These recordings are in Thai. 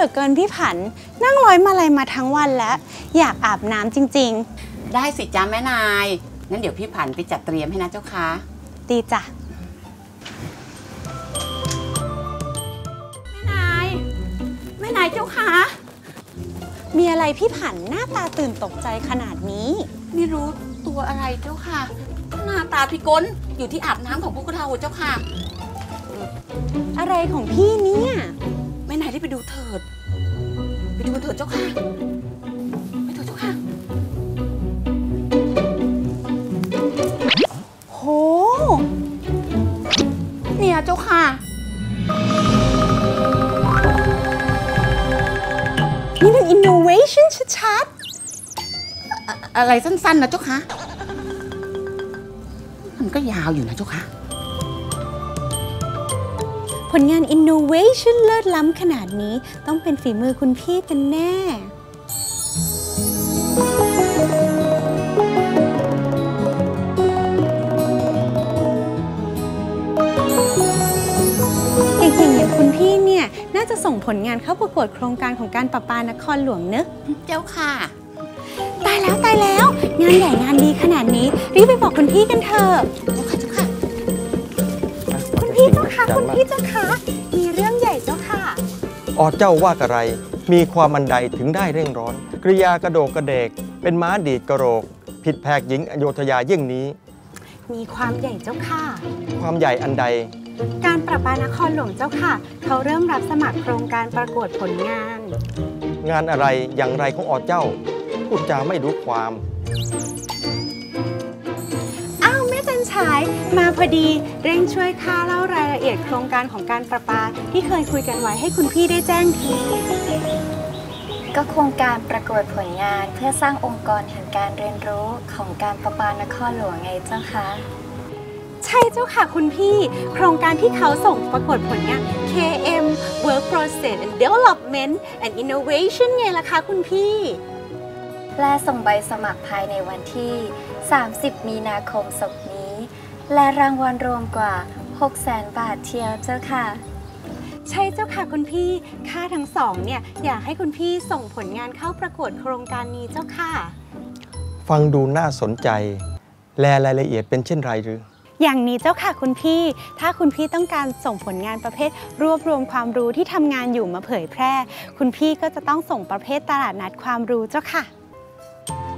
ลือเกินพี่ผัน นั่งร้อยมาลัยมาทั้งวันแล้ว อยากอาบน้ำจริงได้สิจ้าแม่นายงั้นเดี๋ยวพี่ผันไปจัดเตรียมให้นะเจ้าค่ะๆดีจ้ะแม่นายแม่นายเจ้าค่ะมีอะไรพี่ผันหน้าตาตื่นตกใจขนาดนี้ ไม่รู้ตัวอะไรเจ้าค่ะ หน้าตาพิกลอยู่ที่อาบน้ำของพวกเราเจ้าค่ะ อะไรของพี่เนี่ย ได้ไปดูเถิด ไปดูเถิดเจ้าค่ะไปเถิดเจ้าค่ะโหเนี่ยเจ้าค่ะนี่มัน innovation ชัดอะอะไรสั้นๆนะเจ้าค่ะ มันก็ยาวอยู่นะเจ้าค่ะ ลงาน innovation เลิศล้ำขนาดนี้ต้องเป็นฝีมือคุณพี่กันแน่เก่งๆอย่างคุณพี่เนี่ย น่าจะส่งผลงานเข้าประกวดโครงการของการประปานครหลวงเนอะเจ้าค่ะ ตายแล้วตายแล้ว งานใหญ่งานดีขนาดนี้ รีบไปบอกคุณพี่กันเถอะเจ้า ค่ะเจ้าค่ะคุณพี่เจ้าค่ะคุณพี่เจ้าค่ะมีเรื่องใหญ่เจ้าค่ะอ๋อเจ้าว่าอะไร มีความอันใดถึงได้เร่งร้อน กริยากระโดกกระเดก เป็นม้าดีดกระโรก ผิดแผกหญิงอโยธยาเยี่ยงนี้ มีความใหญ่เจ้าค่ะ ความใหญ่อันใด การประปานครหลวงเจ้าค่ะ เขาเริ่มรับสมัครโครงการประกวดผลงาน งานอะไรอย่างไรของอ๋อเจ้าพูดจาไม่รู้ความ ฉายมาพอดีเร่งช่วยข้าเล่ารายละเอียดโครงการของการประปา ที่เคยคุยกันไว้ให้คุณพี่ได้แจ้งที ก็โครงการประกวดผลงานเพื่อสร้างองค์กรแห่งการเรียนรู้ของการประปานครหลวงไงเจ้าคะใช่เจ้าค่ะคุณพี่ โครงการที่เขาส่งประกวดผลงาน KM Work Process and Development and Innovation ไงล่ะคะคุณพี่ และส่งใบสมัครภายในวันที่ 30 มีนาคมศกนี้ และรางวัลรวมกว่า 600,000บาทเทียวเจ้าค่ะ ใช่เจ้าค่ะคุณพี่ข้าทั้งสองเนี่ยอยากให้คุณพี่ส่งผลงานเข้าประกวดโครงการนี้เจ้าค่ะ ฟังดูน่าสนใจ แลรายละเอียดเป็นเช่นไรหรือ อย่างนี้เจ้าค่ะคุณพี่ ถ้าคุณพี่ต้องการส่งผลงานประเภท รวบรวมความรู้ที่ทำงานอยู่มาเผยแพร่ คุณพี่ก็จะต้องส่งประเภทตลาดนัดความรู้เจ้าค่ะ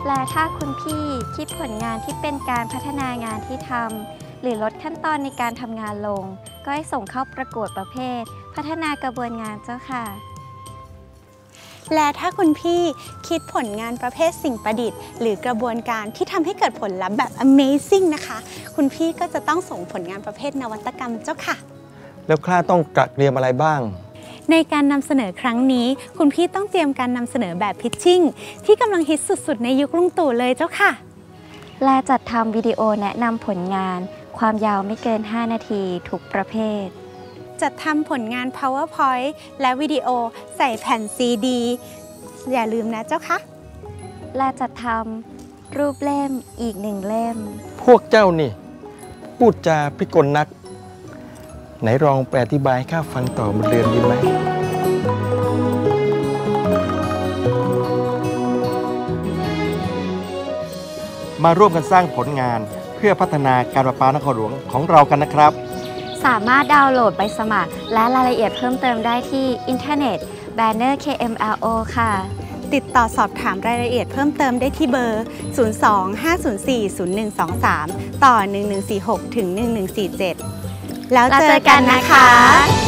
และถ้าคุณพี่คิดผลงานที่เป็นการพัฒนางานที่ทำ หรือลดขั้นตอนในการทำงานลง ก็ให้ส่งเข้าประกวดประเภท พัฒนากระบวนงานเจ้าค่ะ และถ้าคุณพี่คิดผลงานประเภทสิ่งประดิษฐ์ หรือกระบวนการที่ทำให้เกิดผลลัพธ์แบบ amazing นะคะ คุณพี่ก็จะต้องส่งผลงานประเภทนวัตกรรมเจ้าค่ะ แล้วข้าต้องตระเตรียมอะไรบ้างในการนำเสนอครั้งนี้ คุณพี่ต้องเตรียมการนำเสนอแบบพิชชิ่งที่กำลังฮิตสุดๆ ในยุคลุงตู่เลยเจ้าค่ะ และจัดทำวิดีโอแนะนำผลงาน ความยาวไม่เกิน 5 นาทีทุกประเภท จัดทำผลงาน PowerPoint และวิดีโอใส่แผ่นซีดี อย่าลืมนะเจ้าค่ะและจัดทำรูปเล่มอีกหนึ่งเล่ม พวกเจ้านี่ พูดจาพิกลนัก ไหนลองไปอธิบายให้ข้าฟังต่อบนเรือนดีไหมมาร่วมกันสร้างผลงาน เพื่อพัฒนาการประปานครหลวงของเรากันนะครับ สามารถดาวน์โหลดใบสมัคร และรายละเอียดเพิ่มเติมได้ที่อินเทอร์เน็ต Banner KMRO ค่ะ ติดต่อสอบถามรายละเอียดเพิ่มเติมได้ที่เบอร์ 02-504-0123 ต่อ 1146 ถึง 1147 แล้วแล้วเจเจออกักันนนะนะคะคะ